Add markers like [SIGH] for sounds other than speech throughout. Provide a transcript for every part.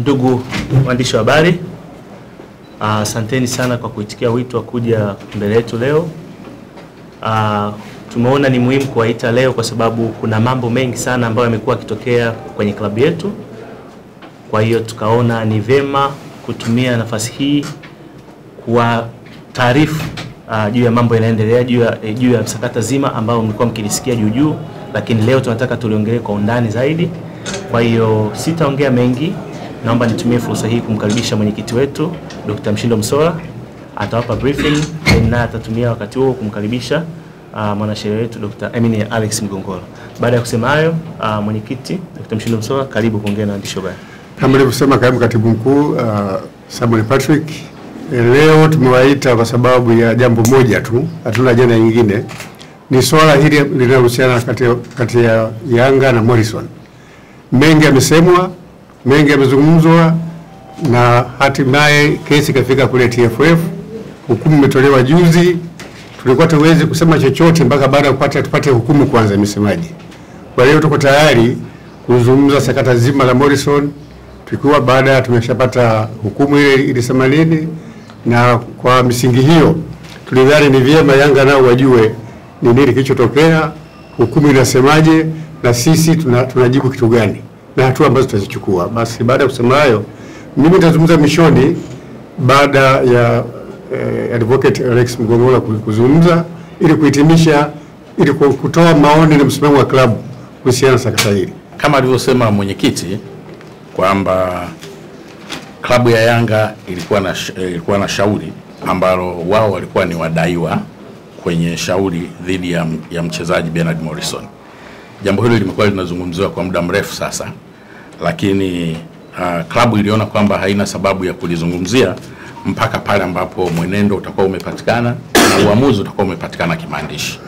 Ndugu waandishi wa habari, asanteni uh, sana kwa kuitikia wito wa kuja mbele yetu leo. Uh, tumeona ni muhimu kuwaita leo kwa sababu kuna mambo mengi sana ambayo yamekuwa yakitokea kwenye klabu yetu. Kwa hiyo tukaona ni vema kutumia nafasi hii kuwa taarifu uh, juu ya mambo yanaendelea juu ya, eh, juu ya sakata zima ambao mlikuwa mkilisikia juu juu, lakini leo tunataka tuliongelee kwa undani zaidi. Kwa hiyo sitaongea mengi, naomba nitumie fursa hii kumkaribisha mwenyekiti wetu Dr. Mshindo Msola, atawapa briefing naye atatumia wakati huo kumkaribisha uh, mwanasheria wetu Dr. Emini Alex Mgongola. Baada ya kusema hayo, uh, mwenyekiti Dr. Mshindo Msola, karibu kuongea na waandishi wa habari. Kama nilivyosema, kaimu katibu mkuu uh, Samuel Patrick, eh, leo tumewaita kwa sababu ya jambo moja tu, hatuna ajenda nyingine. Ni swala hili linalohusiana kati, kati ya Yanga na Morrison. Mengi yamesemwa, mengi yamezungumzwa na hatimaye kesi ikafika kule TFF, hukumu imetolewa juzi. Tulikuwa tuwezi kusema chochote mpaka baada ya kupata tupate hukumu kwanza imesemaje. Kwa hiyo tuko tayari kuzungumza sakata zima la Morrison tukiwa baada ya tumeshapata hukumu ile ilisema nini, na kwa misingi hiyo tulidhani ni vyema Yanga nao wajue ni nini kilichotokea, hukumu inasemaje, na sisi tuna, tunajibu kitu gani na hatua ambazo tutazichukua. Basi baada ya kusema hayo, mimi nitazungumza mwishoni baada ya eh, Advocate Alex Mgongola kuzungumza ili kuhitimisha, ili kutoa maoni na msimamo wa klabu kuhusiana na sakata hili. Kama alivyosema mwenyekiti kwamba klabu ya Yanga ilikuwa na, ilikuwa na shauri ambalo wao walikuwa ni wadaiwa kwenye shauri dhidi ya, ya mchezaji Bernard Morrison. Jambo hilo limekuwa linazungumziwa kwa muda mrefu sasa, lakini uh, klabu iliona kwamba haina sababu ya kulizungumzia mpaka pale ambapo mwenendo utakuwa umepatikana na uamuzi utakuwa umepatikana kimaandishi.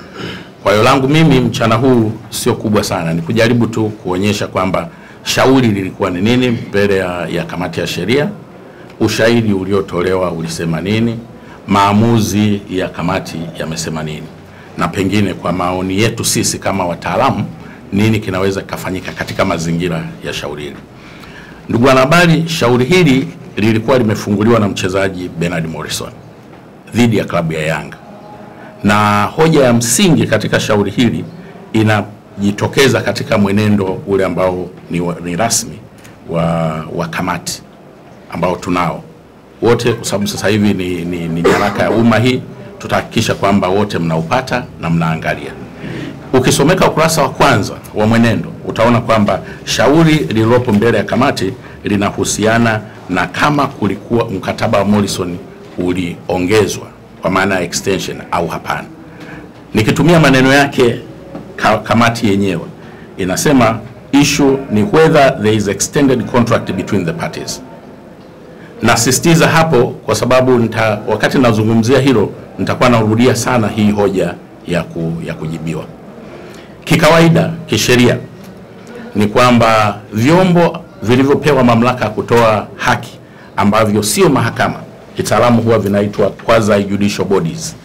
Kwa hiyo langu mimi mchana huu sio kubwa sana, ni kujaribu tu kuonyesha kwamba shauri lilikuwa ni nini mbele ya, ya kamati ya sheria, ushahidi uliotolewa ulisema nini, maamuzi ya kamati yamesema nini, na pengine kwa maoni yetu sisi kama wataalamu, nini kinaweza kikafanyika katika mazingira ya shauri hili. Ndugu wanahabari, shauri hili lilikuwa limefunguliwa na mchezaji Bernard Morrison dhidi ya klabu ya Yanga na hoja ya msingi katika shauri hili inajitokeza katika mwenendo ule ambao ni, wa, ni rasmi wa, wa kamati ambao tunao wote, kwa sababu sasa hivi ni, ni, ni nyaraka ya umma hii, tutahakikisha kwamba wote mnaupata na mnaangalia. Ukisomeka ukurasa wa kwanza wa mwenendo utaona kwamba shauri lililopo mbele ya kamati linahusiana na kama kulikuwa mkataba wa Morrison uliongezwa kwa maana ya extension au hapana. Nikitumia maneno yake ka, kamati yenyewe inasema issue ni whether there is extended contract between the parties. Nasisitiza hapo kwa sababu nita, wakati nazungumzia hilo nitakuwa narudia sana hii hoja ya, ku, ya kujibiwa. Kikawaida kisheria ni kwamba vyombo vilivyopewa mamlaka ya kutoa haki ambavyo sio mahakama kitaalamu huwa vinaitwa quasi judicial bodies.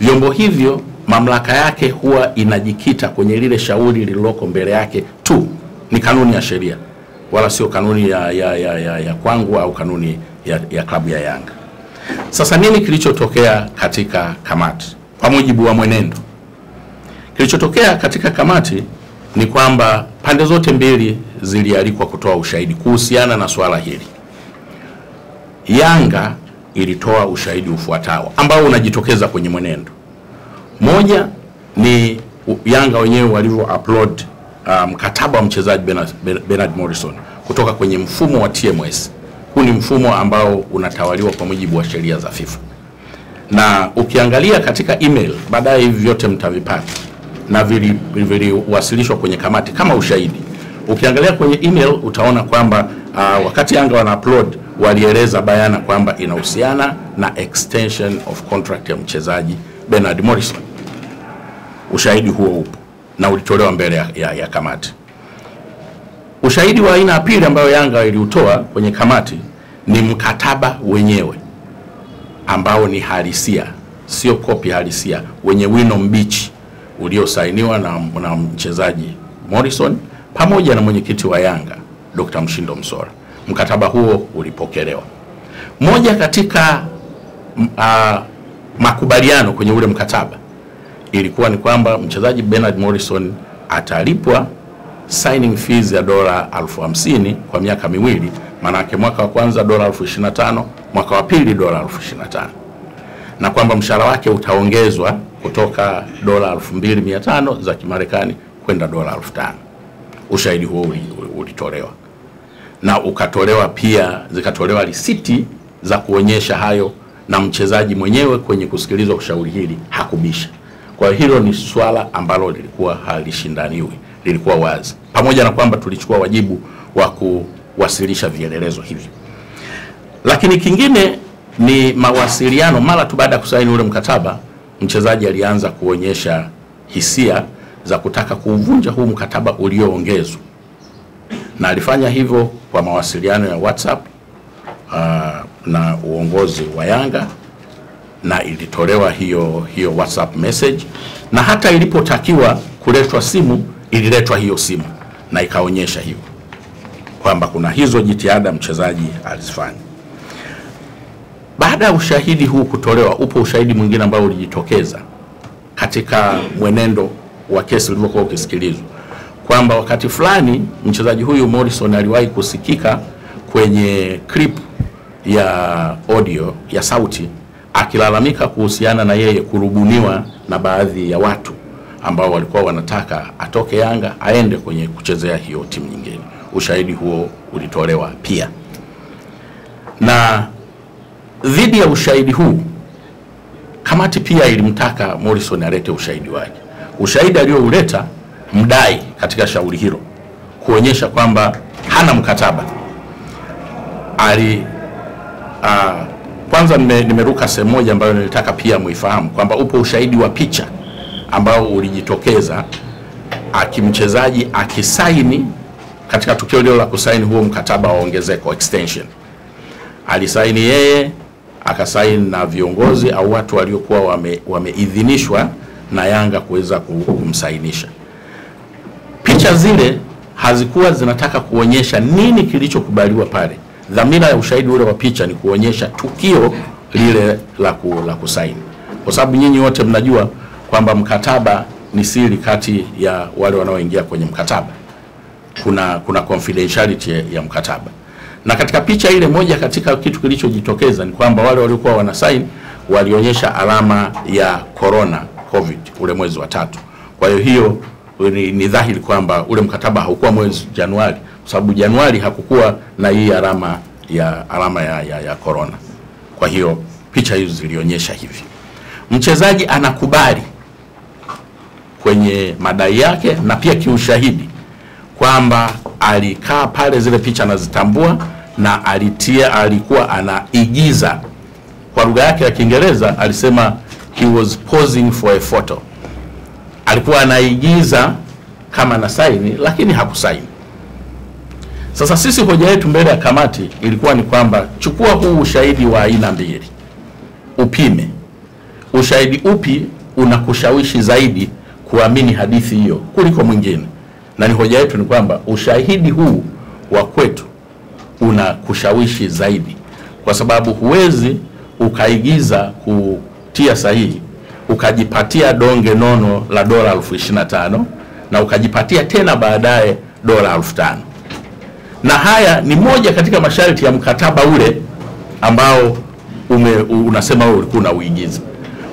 Vyombo hivyo mamlaka yake huwa inajikita kwenye lile shauri lililoko mbele yake tu, ni kanuni ya sheria, wala sio kanuni ya, ya, ya, ya, ya kwangu au kanuni ya, ya klabu ya Yanga. Sasa nini kilichotokea katika kamati? Kwa mujibu wa mwenendo, kilichotokea katika kamati ni kwamba pande zote mbili zilialikwa kutoa ushahidi kuhusiana na swala hili. Yanga ilitoa ushahidi ufuatao ambao unajitokeza kwenye mwenendo. Moja ni Yanga wenyewe walivyo upload mkataba um, wa mchezaji Bernard, Bernard Morrison kutoka kwenye mfumo wa TMS. Huu ni mfumo ambao unatawaliwa kwa mujibu wa sheria za FIFA, na ukiangalia katika email, baadaye hivi vyote mtavipata na viliwasilishwa vili kwenye kamati kama ushahidi. Ukiangalia kwenye email utaona kwamba uh, wakati Yanga wana upload walieleza bayana kwamba inahusiana na extension of contract ya mchezaji Bernard Morrison. Ushahidi huo upo na ulitolewa mbele ya, ya, ya kamati. Ushahidi wa aina ya pili ambayo Yanga iliutoa kwenye kamati ni mkataba wenyewe ambao ni halisia, sio kopi halisia, wenye wino mbichi uliosainiwa na, na mchezaji Morrison pamoja na mwenyekiti wa Yanga Dr. Mshindo Msora. mkataba huo ulipokelewa. Moja katika ah, makubaliano kwenye ule mkataba ilikuwa ni kwamba mchezaji Bernard Morrison atalipwa signing fees ya dola elfu hamsini kwa miaka miwili, maanake mwaka wa kwanza dola elfu mwaka wa pili dola elfu na kwamba mshahara wake utaongezwa kutoka dola 2500 za Kimarekani kwenda dola 5000. Ushahidi huo uli- uli- ulitolewa na ukatolewa pia, zikatolewa risiti za kuonyesha hayo, na mchezaji mwenyewe kwenye kusikilizwa ushauri hili hakubisha. Kwa hilo ni swala ambalo lilikuwa halishindaniwi, lilikuwa wazi, pamoja na kwamba tulichukua wajibu wa kuwasilisha vielelezo hivi. Lakini kingine ni mawasiliano. Mara tu baada ya kusaini ule mkataba, mchezaji alianza kuonyesha hisia za kutaka kuuvunja huu mkataba ulioongezwa, na alifanya hivyo kwa mawasiliano ya WhatsApp uh, na uongozi wa Yanga na ilitolewa hiyo hiyo WhatsApp message, na hata ilipotakiwa kuletwa simu ililetwa hiyo simu na ikaonyesha hivyo kwamba kuna hizo jitihada mchezaji alizifanya. Baada ya ushahidi huu kutolewa, upo ushahidi mwingine ambao ulijitokeza katika mwenendo wa kesi ulivyokuwa ukisikilizwa, kwamba wakati fulani mchezaji huyu Morrison aliwahi kusikika kwenye clip ya audio ya sauti akilalamika kuhusiana na yeye kurubuniwa na baadhi ya watu ambao walikuwa wanataka atoke Yanga aende kwenye kuchezea hiyo timu nyingine. Ushahidi huo ulitolewa pia na dhidi ya ushahidi huu kamati pia ilimtaka Morrison alete ushahidi wake. Ushahidi aliouleta mdai katika shauri hilo kuonyesha kwamba hana mkataba ali uh, kwanza nime, nimeruka sehemu moja ambayo nilitaka pia muifahamu kwamba upo ushahidi wa picha ambao ulijitokeza akimchezaji akisaini katika tukio hilo la kusaini huo mkataba wa ongezeko extension alisaini yeye akasaini na viongozi au watu waliokuwa wameidhinishwa wame, na Yanga kuweza kumsainisha. Picha zile hazikuwa zinataka kuonyesha nini kilichokubaliwa pale. Dhamira ya ushahidi ule wa picha ni kuonyesha tukio lile la, ku, la kusaini, kwa sababu nyinyi wote mnajua kwamba mkataba ni siri kati ya wale wanaoingia kwenye mkataba kuna kuna confidentiality ya mkataba. Na katika picha ile moja, katika kitu kilichojitokeza ni kwamba wale waliokuwa wana sign walionyesha alama ya corona covid ule mwezi wa tatu. Kwa hiyo hiyo ni, ni dhahiri kwamba ule mkataba haukuwa mwezi Januari, kwa sababu Januari hakukuwa na hii alama ya alama ya, ya, ya corona. Kwa hiyo picha hizo zilionyesha hivi, mchezaji anakubali kwenye madai yake na pia kiushahidi kwamba alikaa pale, zile picha anazitambua na alitia, alikuwa anaigiza. Kwa lugha yake ya Kiingereza alisema he was posing for a photo, alikuwa anaigiza kama na saini, lakini hakusaini. Sasa sisi hoja yetu mbele ya kamati ilikuwa ni kwamba chukua huu ushahidi wa aina mbili, upime ushahidi upi unakushawishi zaidi kuamini hadithi hiyo kuliko mwingine na ni hoja yetu ni kwamba ushahidi huu wa kwetu una kushawishi zaidi, kwa sababu huwezi ukaigiza kutia sahihi ukajipatia donge nono la dola elfu ishirini na tano na ukajipatia tena baadaye dola elfu tano na haya ni moja katika masharti ya mkataba ule ambao ume, unasema wewe ulikuwa unauigiza.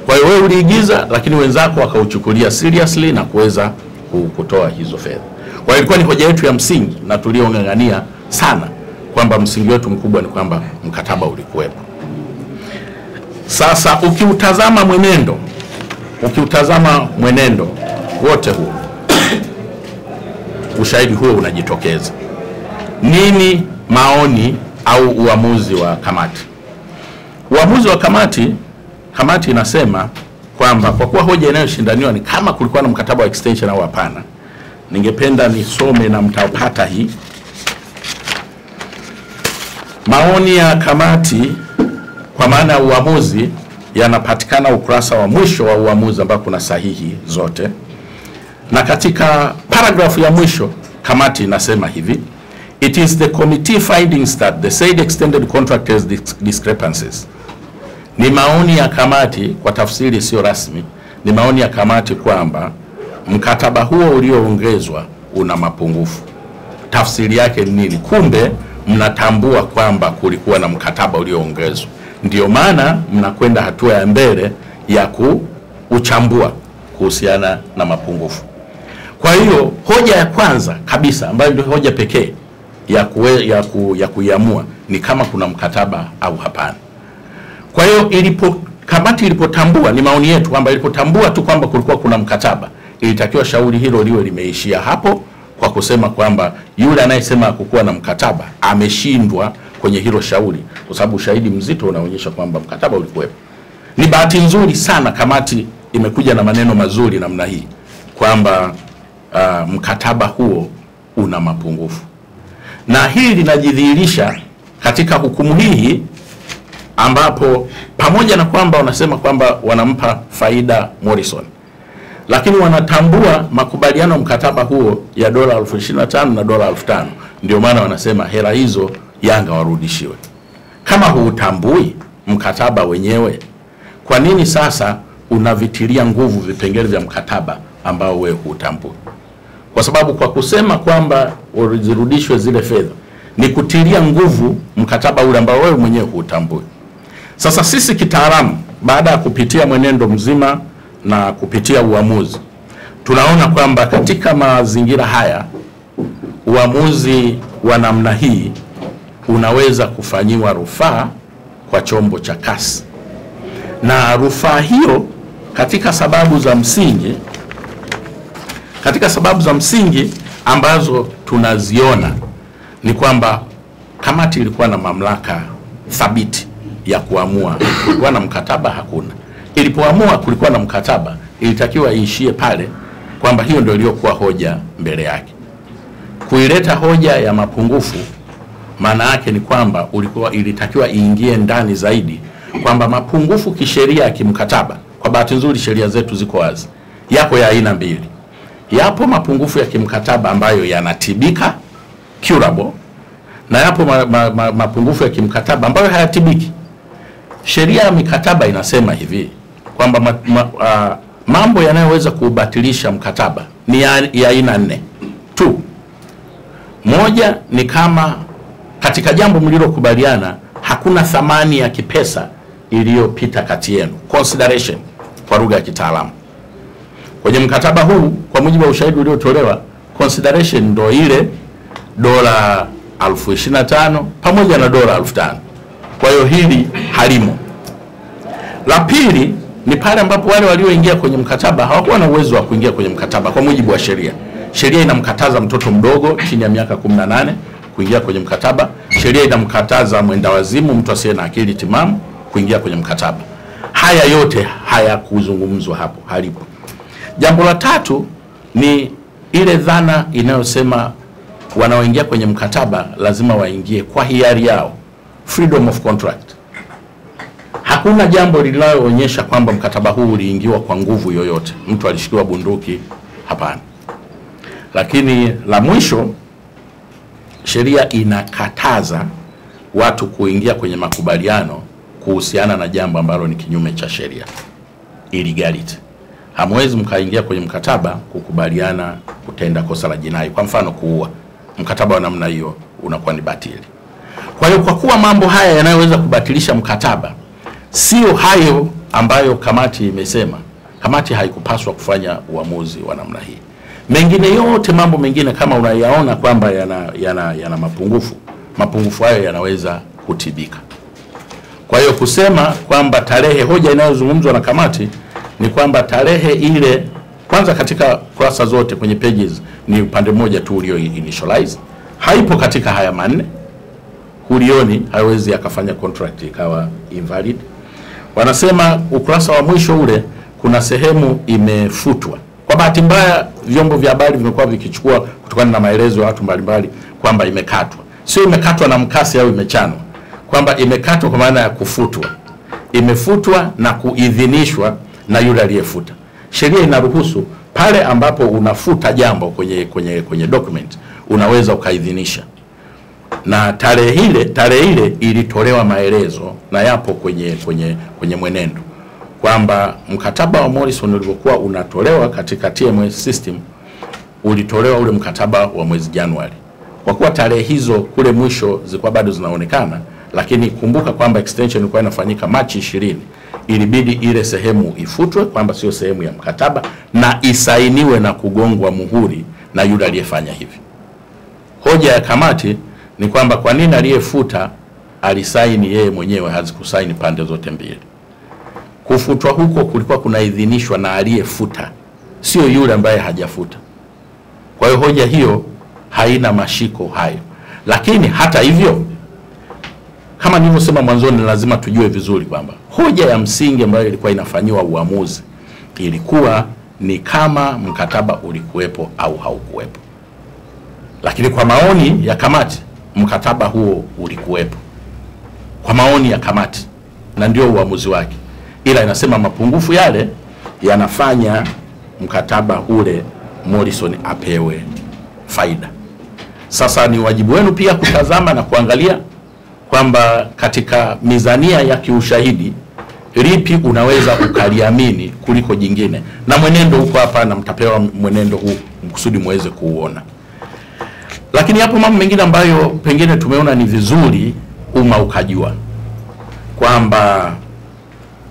Kwa hiyo wewe uliigiza, lakini wenzako wakauchukulia seriously na kuweza kutoa hizo fedha. Kwa hiyo ilikuwa ni hoja yetu ya msingi na tuliong'ang'ania sana kwamba msingi wetu mkubwa ni kwamba mkataba ulikuwepo. Sasa ukiutazama mwenendo, ukiutazama mwenendo wote huo, [COUGHS] ushahidi huo unajitokeza. Nini maoni au uamuzi wa kamati? Uamuzi wa kamati, kamati inasema kwamba kwa kuwa hoja inayoshindaniwa ni kama kulikuwa na mkataba wa extension au hapana, ningependa nisome na mtapata hii maoni ya kamati kwa maana ya uamuzi yanapatikana ukurasa wa mwisho wa uamuzi ambao kuna sahihi zote, na katika paragrafu ya mwisho kamati inasema hivi: It is the committee findings that the said extended contract has discrepancies. Ni maoni ya kamati, kwa tafsiri isiyo rasmi, ni maoni ya kamati kwamba mkataba huo ulioongezwa una mapungufu. Tafsiri yake ni nini? Kumbe mnatambua kwamba kulikuwa na mkataba ulioongezwa, ndio maana mnakwenda hatua ya mbele ya kuuchambua kuhusiana na mapungufu. Kwa hiyo hoja ya kwanza kabisa ambayo ndio hoja pekee ya, kuwe, ya, ku, ya kuiamua ni kama kuna mkataba au hapana. Kwa hiyo ilipo kamati ilipotambua, ni maoni yetu kwamba ilipotambua tu kwamba kulikuwa kuna mkataba, ilitakiwa shauri hilo liwe limeishia hapo kwa kusema kwamba yule anayesema hakukuwa na mkataba ameshindwa kwenye hilo shauri, kwa sababu ushahidi mzito unaonyesha kwamba mkataba ulikuwepo. Ni bahati nzuri sana kamati imekuja na maneno mazuri namna hii kwamba uh, mkataba huo una mapungufu, na hili linajidhihirisha katika hukumu hii ambapo pamoja na kwamba wanasema kwamba wanampa faida Morrison, lakini wanatambua makubaliano mkataba huo ya dola elfu ishirini na tano na dola elfu tano ndio maana wanasema hela hizo Yanga warudishiwe. Kama huutambui mkataba wenyewe, kwa nini sasa unavitilia nguvu vipengele vya mkataba ambao wewe huutambui? Kwa sababu kwa kusema kwamba zirudishwe zile fedha ni kutilia nguvu mkataba ule ambao wewe mwenyewe huutambui. Sasa sisi kitaalamu, baada ya kupitia mwenendo mzima na kupitia uamuzi, tunaona kwamba katika mazingira haya uamuzi wa namna hii unaweza kufanyiwa rufaa kwa chombo cha kasi, na rufaa hiyo katika sababu za msingi katika sababu za msingi ambazo tunaziona ni kwamba kamati ilikuwa na mamlaka thabiti ya kuamua kulikuwa na mkataba hakuna. Ilipoamua kulikuwa na mkataba, ilitakiwa iishie pale kwamba hiyo ndio iliyokuwa hoja mbele yake. Kuileta hoja ya mapungufu, maana yake ni kwamba ulikuwa ilitakiwa iingie ndani zaidi kwamba mapungufu kisheria ya kimkataba, kwa bahati nzuri sheria zetu ziko wazi, yako ya aina mbili. Yapo mapungufu ya kimkataba ambayo yanatibika curable, na yapo ma, ma, ma, mapungufu ya kimkataba ambayo hayatibiki. Sheria ya mikataba inasema hivi kwamba ma, ma, uh, mambo yanayoweza kubatilisha mkataba ni ya aina nne tu. Moja ni kama katika jambo mlilokubaliana hakuna thamani ya kipesa iliyopita kati yenu, consideration kwa lugha ya kitaalamu. Kwenye mkataba huu, kwa mujibu wa ushahidi uliotolewa, consideration ndo ile dola elfu pamoja na dola elfu. Kwa hiyo hili halimo. La pili ni pale ambapo wale walioingia kwenye mkataba hawakuwa na uwezo wa kuingia kwenye mkataba kwa mujibu wa sheria. Sheria inamkataza mtoto mdogo chini ya miaka 18 kuingia kwenye mkataba. Sheria inamkataza mwenda wazimu, mtu asiye na akili timamu kuingia kwenye mkataba. Haya yote hayakuzungumzwa hapo, halipo. Jambo la tatu ni ile dhana inayosema wanaoingia kwenye mkataba lazima waingie kwa hiari yao, freedom of contract. Hakuna jambo linaloonyesha kwamba mkataba huu uliingiwa kwa nguvu yoyote, mtu alishikiwa bunduki, hapana. Lakini la mwisho, sheria inakataza watu kuingia kwenye makubaliano kuhusiana na jambo ambalo ni kinyume cha sheria, illegality. Hamwezi mkaingia kwenye mkataba kukubaliana kutenda kosa la jinai, kwa mfano kuua. Mkataba wa namna hiyo unakuwa ni batili. Kwa hiyo kwa kuwa mambo haya yanayoweza kubatilisha mkataba sio hayo ambayo kamati imesema, kamati haikupaswa kufanya uamuzi wa namna hii. Mengine yote, mambo mengine kama unayaona kwamba yana, yana, yana mapungufu, mapungufu hayo yanaweza kutibika. Kwa hiyo kusema kwamba tarehe, hoja inayozungumzwa na kamati ni kwamba tarehe ile, kwanza katika kurasa zote kwenye pages ni upande mmoja tu ulio initialize, haipo katika haya manne. Hulioni, hawezi akafanya contract ikawa invalid. Wanasema ukurasa wa mwisho ule kuna sehemu imefutwa. Kwa bahati mbaya, vyombo vya habari vimekuwa vikichukua kutokana na maelezo ya watu mbalimbali kwamba imekatwa. Sio imekatwa na mkasi au imechanwa, kwamba imekatwa kwa maana ya kufutwa. Imefutwa na kuidhinishwa na yule aliyefuta. Sheria inaruhusu pale ambapo unafuta jambo kwenye, kwenye, kwenye document unaweza ukaidhinisha na tarehe ile tarehe ile ilitolewa maelezo na yapo kwenye kwenye kwenye mwenendo kwamba mkataba wa Morrison ulivyokuwa unatolewa katika TMS system ulitolewa ule mkataba wa mwezi Januari. Kwa kuwa tarehe hizo kule mwisho zilikuwa bado zinaonekana, lakini kumbuka kwamba extension ilikuwa inafanyika Machi 20, ilibidi ile sehemu ifutwe kwamba sio sehemu ya mkataba na isainiwe na kugongwa muhuri na yule aliyefanya hivi. Hoja ya kamati ni kwamba kwa nini aliyefuta alisaini yeye mwenyewe, hazikusaini pande zote mbili. Kufutwa huko kulikuwa kunaidhinishwa na aliyefuta, sio yule ambaye hajafuta. Kwa hiyo hoja hiyo haina mashiko hayo, lakini hata hivyo, kama nilivyosema mwanzoni, lazima tujue vizuri kwamba hoja ya msingi ambayo ilikuwa inafanyiwa uamuzi ilikuwa ni kama mkataba ulikuwepo au haukuwepo. Lakini kwa maoni ya kamati, mkataba huo ulikuwepo, kwa maoni ya kamati, na ndio uamuzi wake, ila inasema mapungufu yale yanafanya mkataba ule Morrison apewe faida. Sasa ni wajibu wenu pia kutazama na kuangalia kwamba katika mizania ya kiushahidi lipi unaweza ukaliamini kuliko jingine, na mwenendo huko hapa, na mtapewa mwenendo huu mkusudi muweze kuuona. Lakini yapo mambo mengine ambayo pengine tumeona ni vizuri umma ukajua kwamba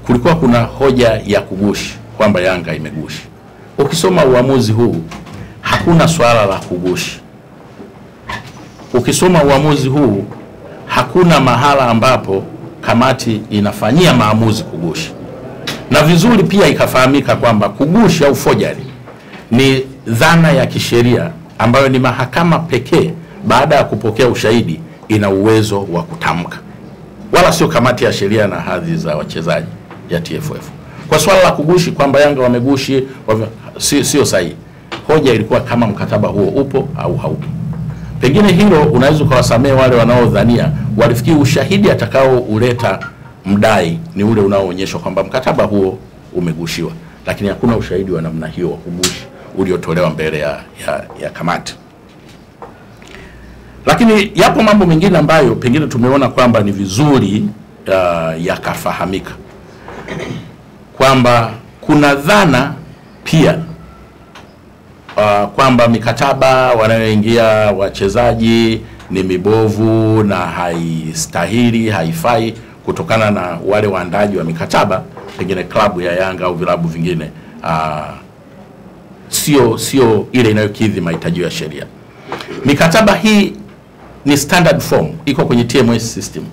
kulikuwa kuna hoja ya kugushi kwamba Yanga imegushi. Ukisoma uamuzi huu hakuna swala la kugushi. Ukisoma uamuzi huu hakuna mahala ambapo kamati inafanyia maamuzi kugushi, na vizuri pia ikafahamika kwamba kugushi au fojari ni dhana ya kisheria ambayo ni mahakama pekee baada ya kupokea ushahidi ina uwezo wa kutamka, wala sio kamati ya sheria na hadhi za wachezaji ya TFF. Kwa swala la kugushi kwamba Yanga wamegushi wame, si- sio sahihi. Hoja ilikuwa kama mkataba huo upo au haupo. Pengine hilo unaweza ukawasamehe wale wanaodhania walifikiri ushahidi atakao uleta mdai ni ule unaoonyeshwa kwamba mkataba huo umegushiwa, lakini hakuna ushahidi wa namna hiyo wa kugushi uliotolewa mbele ya, ya, ya kamati. Lakini yapo mambo mengine ambayo pengine tumeona kwamba ni vizuri uh, yakafahamika kwamba kuna dhana pia uh, kwamba mikataba wanayoingia wachezaji ni mibovu na haistahili, haifai kutokana na wale waandaji wa mikataba, pengine klabu ya Yanga au vilabu vingine uh, sio sio ile inayokidhi mahitaji ya sheria. Mikataba hii ni standard form, iko kwenye TMS system.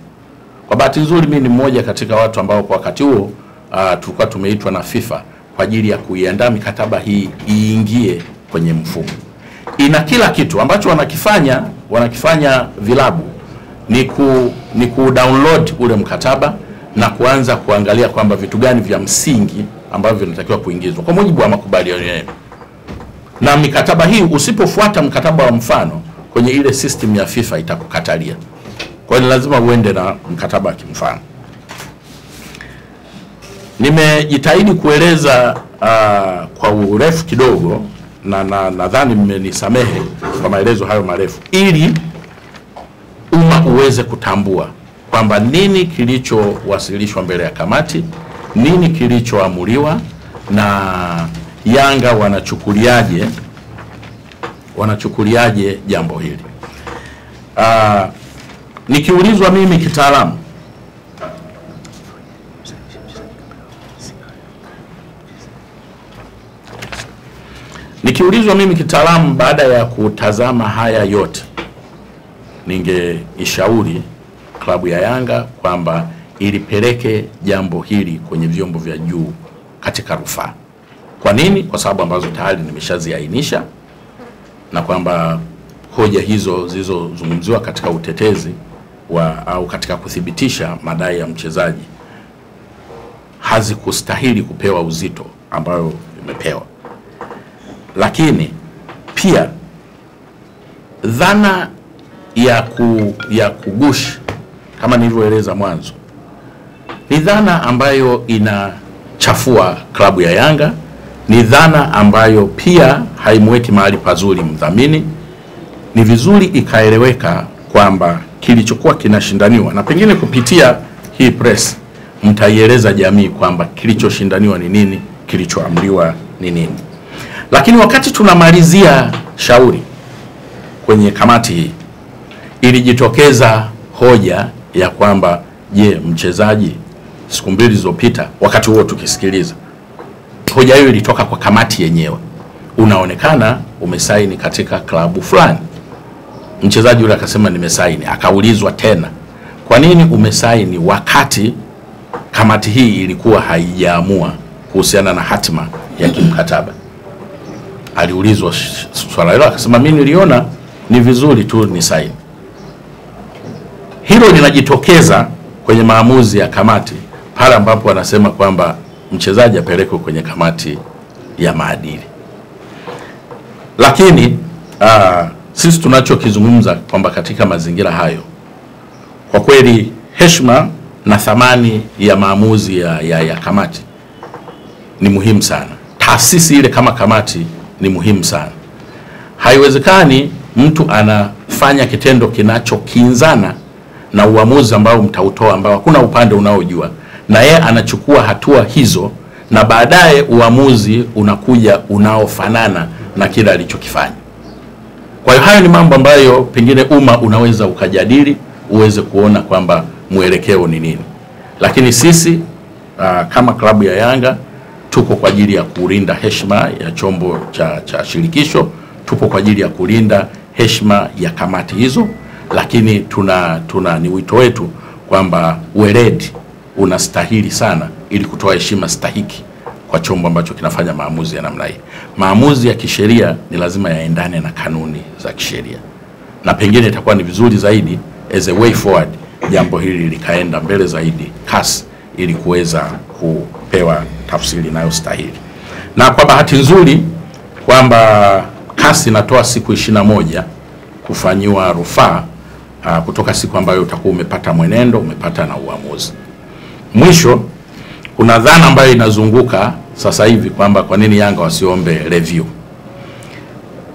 Kwa bahati nzuri, mimi ni mmoja katika watu ambao kwa wakati huo uh, tulikuwa tumeitwa na FIFA kwa ajili ya kuiandaa mikataba hii iingie kwenye mfumo. Ina kila kitu ambacho wanakifanya wanakifanya vilabu ni ku, ni ku download ule mkataba na kuanza kuangalia kwamba vitu gani vya msingi ambavyo vinatakiwa kuingizwa kwa mujibu wa makubaliano yenu. Na mikataba hii usipofuata mkataba wa mfano kwenye ile system ya FIFA itakukatalia. Kwa hiyo lazima uende na mkataba wa kimfano. Nimejitahidi kueleza uh, kwa urefu kidogo na nadhani na mmenisamehe kwa maelezo hayo marefu ili umma uweze kutambua kwamba nini kilichowasilishwa mbele ya kamati, nini kilichoamuliwa na Yanga wanachukuliaje wanachukuliaje jambo hili. Uh, nikiulizwa mimi kitaalamu Nikiulizwa mimi kitaalamu, baada ya kutazama haya yote, ningeishauri klabu ya Yanga kwamba ilipeleke jambo hili kwenye vyombo vya juu katika rufaa. Kwa nini? Kwa sababu ambazo tayari nimeshaziainisha na kwamba hoja hizo zilizozungumziwa katika utetezi wa au katika kuthibitisha madai ya mchezaji hazikustahili kupewa uzito ambayo imepewa. Lakini pia dhana ya, ku, ya kugushi kama nilivyoeleza mwanzo ni dhana ambayo inachafua klabu ya Yanga, ni dhana ambayo pia haimweki mahali pazuri mdhamini. Ni vizuri ikaeleweka kwamba kilichokuwa kinashindaniwa na pengine kupitia hii press mtaieleza jamii kwamba kilichoshindaniwa ni nini, kilichoamriwa ni nini. Lakini wakati tunamalizia shauri kwenye kamati hii, ilijitokeza hoja ya kwamba je, mchezaji siku mbili zilizopita, wakati huo tukisikiliza hoja hiyo ilitoka kwa kamati yenyewe, unaonekana umesaini katika klabu fulani. Mchezaji yule akasema nimesaini. Akaulizwa tena, kwa nini umesaini wakati kamati hii ilikuwa haijaamua kuhusiana na hatima ya kimkataba? Aliulizwa swala hilo, akasema mimi niliona ni vizuri tu ni saini. Hilo linajitokeza kwenye maamuzi ya kamati pale ambapo wanasema kwamba mchezaji apelekwe kwenye kamati ya maadili. Lakini aa, sisi tunachokizungumza kwamba katika mazingira hayo, kwa kweli heshima na thamani ya maamuzi ya, ya, ya kamati ni muhimu sana. Taasisi ile kama kamati ni muhimu sana. Haiwezekani mtu anafanya kitendo kinachokinzana na uamuzi ambao mtautoa ambao hakuna upande unaojua, na yeye anachukua hatua hizo, na baadaye uamuzi unakuja unaofanana na kile alichokifanya. Kwa hiyo hayo ni mambo ambayo pengine umma unaweza ukajadili, uweze kuona kwamba mwelekeo ni nini, lakini sisi aa, kama klabu ya Yanga tuko kwa ajili ya kulinda heshima ya chombo cha, cha shirikisho, tupo kwa ajili ya kulinda heshima ya kamati hizo, lakini tuna, tuna ni wito wetu kwamba weledi unastahili sana ili kutoa heshima stahiki kwa chombo ambacho kinafanya maamuzi ya namna hii. Maamuzi ya kisheria ni lazima yaendane na kanuni za kisheria, na pengine itakuwa ni vizuri zaidi as a way forward jambo hili likaenda mbele zaidi kasi, ili kuweza kupewa tafsiri inayostahili. Na kwa bahati nzuri kwamba kasi inatoa siku ishirini na moja kufanyiwa rufaa uh, kutoka siku ambayo utakuwa umepata mwenendo, umepata na uamuzi. Mwisho kuna dhana ambayo inazunguka sasa hivi kwamba kwa nini Yanga wasiombe review.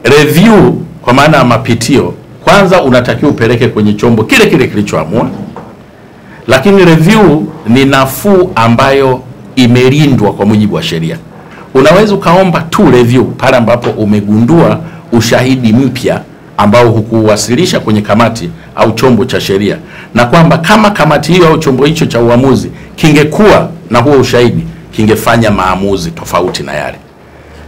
Review kwa maana ya mapitio, kwanza unatakiwa upeleke kwenye chombo kile kile kilichoamua, lakini review ni nafuu ambayo imelindwa kwa mujibu wa sheria. Unaweza ukaomba tu review pale ambapo umegundua ushahidi mpya ambao hukuwasilisha kwenye kamati au chombo cha sheria, na kwamba kama kamati hiyo au chombo hicho cha uamuzi kingekuwa na huo ushahidi kingefanya maamuzi tofauti na yale.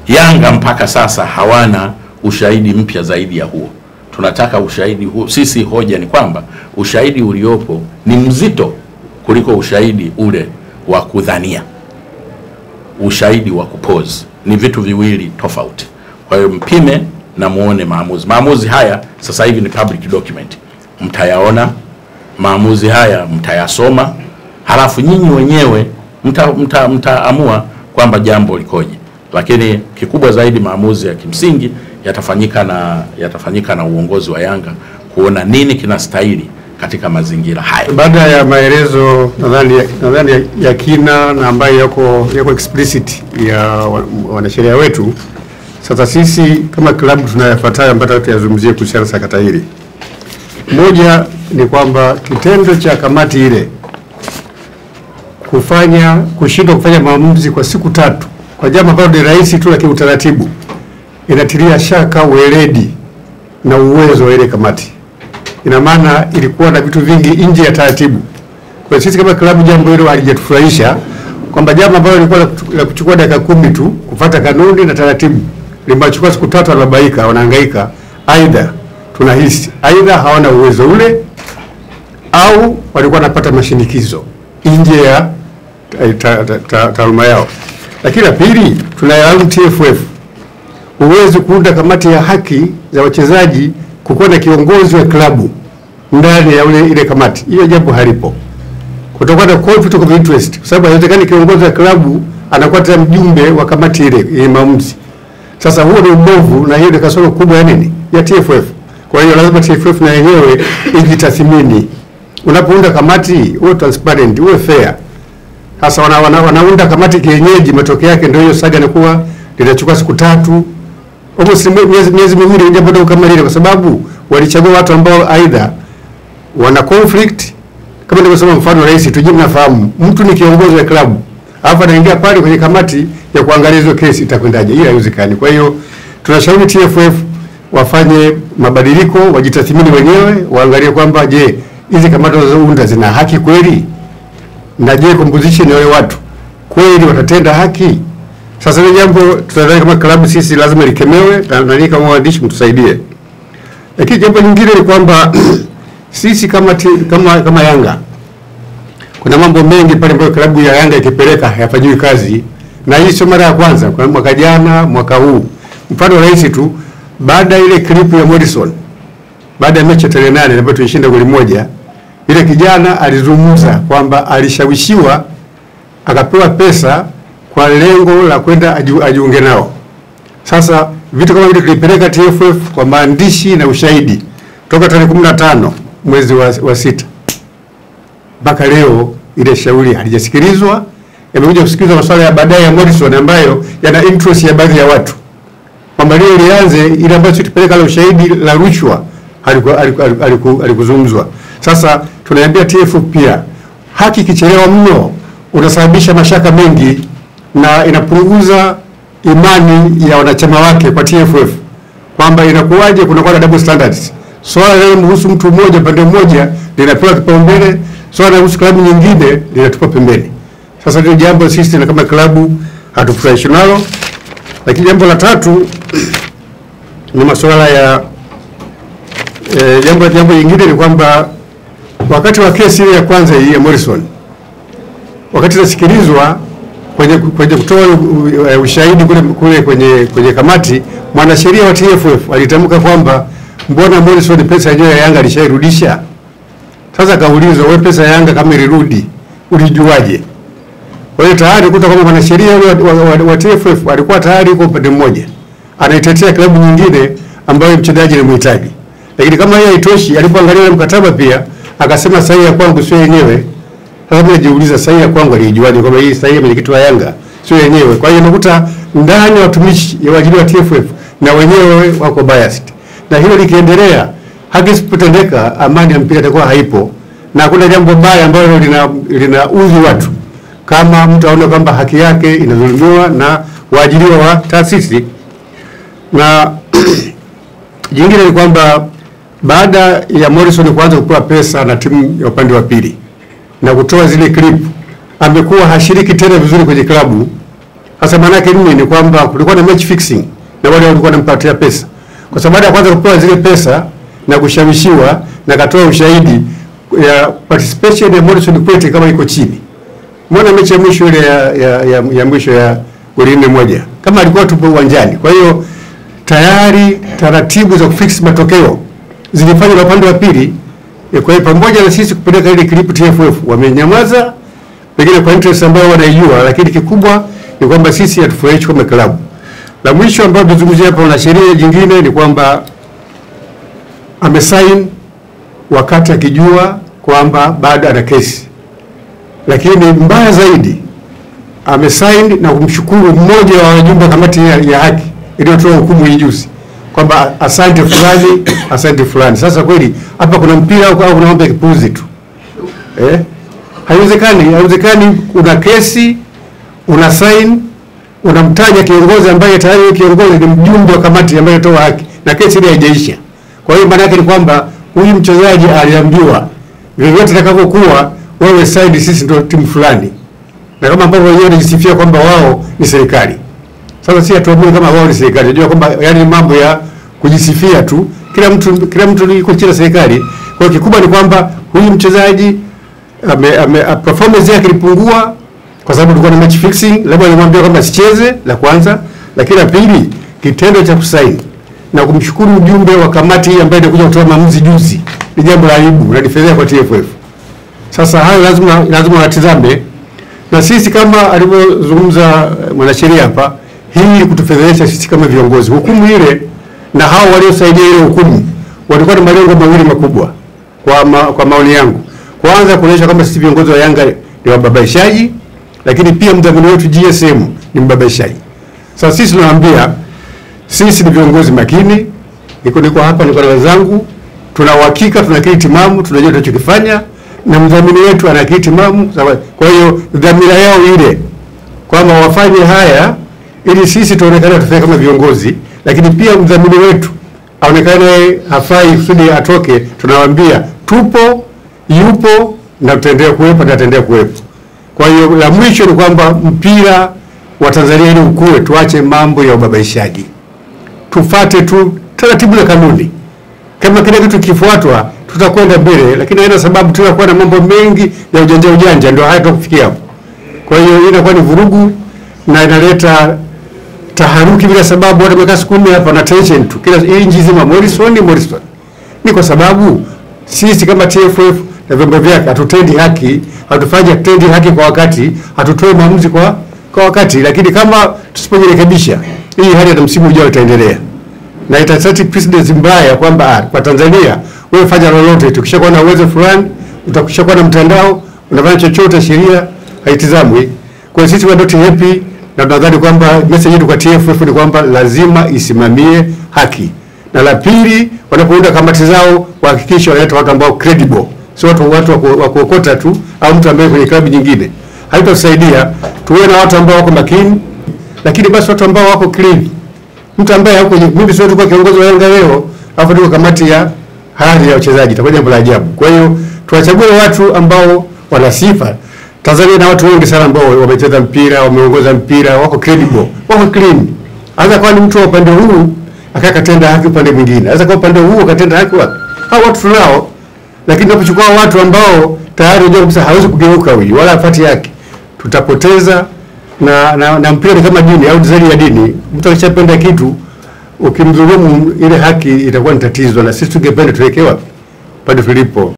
Yanga mpaka sasa hawana ushahidi mpya zaidi ya huo. Tunataka ushahidi huo. Sisi hoja ni kwamba ushahidi uliopo ni mzito kuliko ushahidi ule wa kudhania. Ushahidi wa kupozi ni vitu viwili tofauti. Kwa hiyo mpime na muone maamuzi. Maamuzi haya sasa hivi ni public document, mtayaona maamuzi haya, mtayasoma, halafu nyinyi wenyewe mtaamua mta, mta kwamba jambo likoje, lakini kikubwa zaidi maamuzi ya kimsingi yatafanyika na yatafanyika na uongozi wa Yanga kuona nini kinastahili katika mazingira haya. Baada ya maelezo nadhani nadhani ya, kina na ambayo yako yako explicit ya wanasheria wetu, sasa sisi kama klabu tunayafuatayo ambayo tuyazungumzie kuhusiana na sakata hili. Moja ni kwamba kitendo cha kamati ile kufanya kushindwa kufanya maamuzi kwa siku tatu kwa jambo ambalo ni rahisi tu la kiutaratibu inatilia shaka weledi na uwezo wa ile kamati. Ina maana ilikuwa na vitu vingi nje ya taratibu. Kwa sisi kama klabu, jambo hilo halijatufurahisha kwamba jambo ambalo lilikuwa la kuchukua dakika kumi tu kufuata kanuni na taratibu limechukua siku tatu, wanabaika wanahangaika. Aidha tunahisi aidha hawana uwezo ule au walikuwa wanapata mashinikizo nje ya taaluma yao. Lakini la pili, tunalaumu TFF huwezi kuunda kamati ya haki za wachezaji kukuwa na kiongozi wa klabu ndani ya ule ile kamati. Hiyo jambo halipo, kutakuwa na conflict of interest, kwa sababu haiwezekani kiongozi wa klabu anakuwa tena mjumbe wa kamati ile yenye maamuzi. Sasa huo ni ubovu, na hiyo ni kasoro kubwa ya nini, ya TFF. Kwa hiyo lazima TFF na yenyewe ijitathmini. Unapounda kamati uwe transparent, uwe fair. Sasa wana, wana, wanaunda kamati kienyeji, matokeo yake ndio hiyo saga inakuwa linachukua siku tatu almost miezi miezi miwili bado kama lile, kwa sababu walichagua watu ambao aidha wana conflict kama nilivyosema, mfano rais, tujibu, mnafahamu, mtu ni kiongozi wa klabu alafu anaingia pale kwenye kamati ya kuangalia hizo kesi itakwendaje? Hiyo haiwezekani. Kwa hiyo tunashauri TFF wafanye mabadiliko, wajitathmini wenyewe, waangalie kwamba je, hizi kamati wanazounda zina haki kweli, na je composition ya wale watu kweli watatenda haki? Sasa ni jambo tunadhani kama klabu sisi lazima likemewe, na nani kama waandishi mtusaidie. Lakini jambo lingine ni kwamba [CLEARS THROAT] sisi kama, ti, kama kama Yanga kuna mambo mengi pale ambayo klabu ya Yanga ikipeleka hayafanyiwi kazi, na hii sio mara ya kwanza. Kwa mwaka jana, mwaka huu, mfano rahisi tu, baada ile clip ya Morrison, baada ya mechi ya tarehe nane ambayo tulishinda goli moja, ile kijana alizungumza kwamba alishawishiwa akapewa pesa kwa lengo la kwenda ajiunge nao. Sasa vitu kama vile tulipeleka TFF kwa maandishi na ushahidi toka tarehe 15 mwezi wa, wa sita mpaka leo ile shauri halijasikilizwa. Yamekuja kusikilizwa masuala ya baadaye ya Morrison ambayo yana interest ya baadhi ya watu, kwamba leo lianze ile ambayo tulipeleka la ushahidi la rushwa halikuzungumzwa. Sasa tunaambia TFF pia, haki ikichelewa mno unasababisha mashaka mengi na inapunguza imani ya wanachama wake kwa TFF, kwamba inakuwaje kunakuwa na double standards. Swala linalomhusu mtu mmoja pande mmoja linapewa kipaumbele, swala linalohusu klabu nyingine linatupa pembeni. Sasa ndio jambo sisi na kama klabu hatufurahishi nalo. Lakini jambo la tatu [CLEARS THROAT] ni masuala ya e, jambo jambo lingine ni kwamba wakati wa kesi ile ya kwanza hii ya Morrison, wakati nasikilizwa kwenye, kwenye kutoa uh, ushahidi kule, kule kwenye, kwenye kamati, mwanasheria wa TFF alitamka kwamba mbona Morrison pesa yenyewe ya Yanga alishairudisha. Sasa kaulizwa, wewe pesa ya Yanga kama ilirudi ulijuaje? Kwa hiyo tayari kuta kwamba mwanasheria wa, wa, wa, wa TFF alikuwa tayari kwa upande mmoja anaitetea klabu nyingine ambayo mchezaji ni mhitaji, lakini kama hiyo haitoshi, alipoangalia mkataba pia akasema sahihi ya kwangu sio yenyewe. Sasa mimi najiuliza sahihi ya kwangu alijuaje kwamba hii sahihi ya mwenyekiti wa Yanga sio yenyewe? Kwa hiyo unakuta ndani ya watumishi ya waajiri wa TFF na wenyewe wako biased, na hilo likiendelea, haki isipotendeka, amani ya mpira itakuwa haipo, na hakuna jambo baya ambalo lina linauzi watu kama mtu aone kwamba haki yake inadhulumiwa na waajiriwa wa taasisi. Na [CLEARS THROAT] jingine ni kwamba baada ya Morrison kuanza kupewa pesa na timu ya upande wa pili na kutoa zile clip, amekuwa hashiriki tena vizuri kwenye klabu. Sasa maana yake nini? Ni kwamba kulikuwa na match fixing na wale walikuwa wanampatia pesa, kwa sababu baada ya kwanza kupewa zile pesa na kushawishiwa na katoa ushahidi ya participation ya Morrison Kwete kama iko chini. Mbona mechi ya mwisho ile ya, ya, ya, ya mwisho ya goli nne moja kama alikuwa tupo uwanjani. Kwa hiyo tayari taratibu za kufix matokeo zilifanywa na upande wa pili. Kwa hiyo pamoja na sisi kupeleka ile clip TFF wamenyamaza, pengine kwa interest ambayo wanaijua, lakini kikubwa ni kwamba sisi hatufurahishi kama klabu. La mwisho ambao tuzungumzia hapa na sheria jingine ni kwamba amesign wakati akijua kwamba bado ana kesi, lakini mbaya zaidi amesign na kumshukuru mmoja wa wajumbe wa kamati ya, ya haki iliyotoa hukumu hii juzi kwamba asante fulani, asante fulani. Sasa kweli hapa kuna mpira au kuna mambo ya kipuzi tu eh? Haiwezekani, haiwezekani. Una kesi una sign unamtaja kiongozi ambaye tayari kiongozi ni mjumbe wa kamati ambaye anatoa haki na kesi ile haijaisha. Kwa hiyo maana yake ni kwamba huyu mchezaji aliambiwa vyovyote itakavyokuwa, wewe side, sisi ndio timu fulani, na kama ambavyo wenyewe wanajisifia kwamba wao ni serikali. Sasa si atuamue kama wao ni serikali, unajua kwamba yani mambo ya kujisifia tu, kila mtu kila mtu yuko chini ya serikali. Kwa hiyo kikubwa ni kwamba huyu mchezaji ame, ame, performance yake ilipungua kwa sababu tulikuwa na match fixing, labda alimwambia kwamba sicheze, la kwanza, lakini la pili, kitendo cha kusaini na kumshukuru mjumbe wa kamati hii ambaye alikuja kutoa maamuzi juzi. Ni jambo la aibu na ni kwa TFF. Sasa hayo lazima lazima watizame, na sisi kama alivyozungumza mwanasheria hapa, hii ni kutufedhehesha sisi kama viongozi. Hukumu ile na hao waliosaidia ile hukumu walikuwa na malengo mawili makubwa kwa, ma, kwa maoni yangu. Kwanza kuonyesha kwamba sisi viongozi wa Yanga ni wababaishaji, lakini pia mdhamini wetu GSM ni mbabaishaji. Sasa sisi tunawaambia sisi ni viongozi makini, niko niko hapa niko na wenzangu, tuna uhakika, tuna akili timamu, tunajua tunachokifanya na mdhamini wetu ana akili timamu. Kwa hiyo dhamira yao ile kwamba wafanye haya ili sisi tuonekane tufanye kama viongozi, lakini pia mdhamini wetu aonekane hafai kusudi atoke. Tunawaambia tupo, yupo na tutaendelea kuwepo na tutaendelea kuwepo. Kwa hiyo la mwisho ni kwamba mpira wa Tanzania ili ukue, tuache mambo ya ubabaishaji, tufate tu taratibu na kanuni. Kama kile kitu kifuatwa, tutakwenda mbele, lakini haina sababu tu kuwa na mambo mengi ya ujanja ujanja, ndio haya tukufikia hapo. Kwa hiyo inakuwa ni vurugu na inaleta taharuki bila sababu. Watu wamekaa siku nne hapa na tension tu, kila hii nchi zima Morrison Morrison. Ni kwa sababu sisi kama TFF na vyombo vyake hatutendi haki, hatufanyi tendi haki kwa wakati, hatutoi maamuzi kwa kwa wakati, lakini kama tusipojirekebisha, hii hali ya msimu ujao itaendelea na itaseti president mbaya kwamba ah, kwa Tanzania wewe fanya lolote, tukishakuwa na uwezo fulani, utakishakuwa na mtandao, unafanya chochote, sheria haitizamwi. Kwa sisi we are not happy, na tunadhani kwamba message yetu kwa TFF ni kwamba lazima isimamie haki, na la pili, wanapounda kamati zao wahakikishe wanaleta watu ambao credible, sio watu watu wa ku- wa kuokota tu au mtu ambaye kwenye klabu nyingine. haitatusaidia. Tuwe na watu ambao wako makini, lakini basi watu ambao wako clean mtu ambaye hauko mimi sio tulikuwa kiongozi wa Yanga leo, alafu tuko kamati ya hali ya wachezaji, itakuwa jambo la ajabu. Kwa hiyo tuwachague watu ambao wana sifa. Tanzania na watu wengi sana ambao wamecheza mpira, wameongoza mpira, wako credible, wako clean. Hata kwa ni mtu wa upande huu akakatenda haki upande mwingine, hata kwa upande huu akatenda haki wapi? Hao watu tunao, lakini tunapochukua watu ambao tayari unajua kabisa hawezi kugeuka huyu wala afati yake, tutapoteza na, na, na mpira ni kama dini au zaidi ya dini. Mtu akishapenda kitu ukimdhulumu, ile haki itakuwa ni tatizo, na sisi tungependa tuweke wapi pale tulipo.